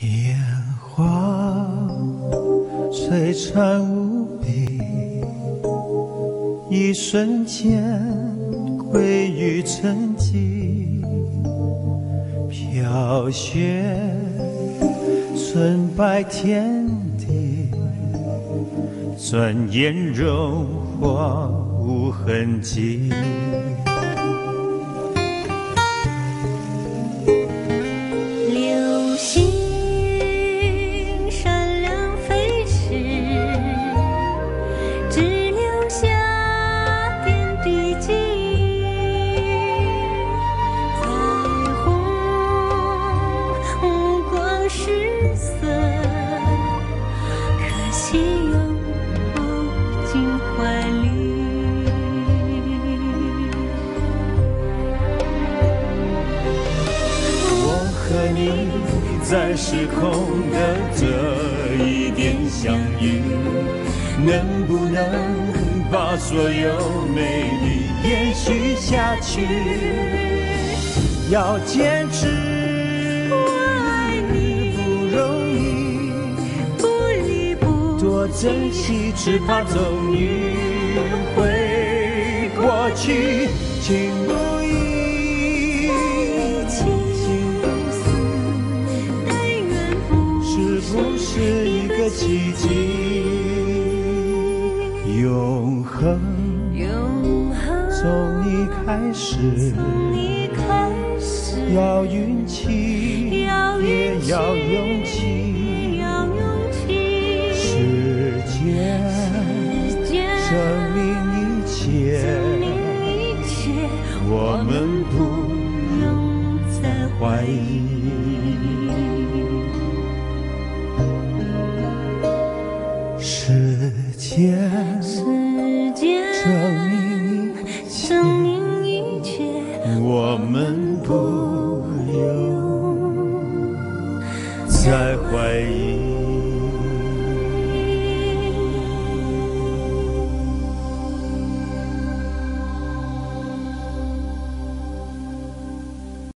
烟花璀璨无比，一瞬间归于沉寂。飘雪纯白天地，转眼融化无痕迹。在时空的这一点相遇，能不能把所有美丽延续下去？要坚持，我爱你，不容易，不离不多珍惜，只怕终于会过去。情奇迹？永恒永恒从你开始，从你开始，要运气，要运气也要勇气。要勇气，时间时间证明一切，证明一切，我们不容再怀疑。时间时间证明一切，证明一切，我们不用再怀疑。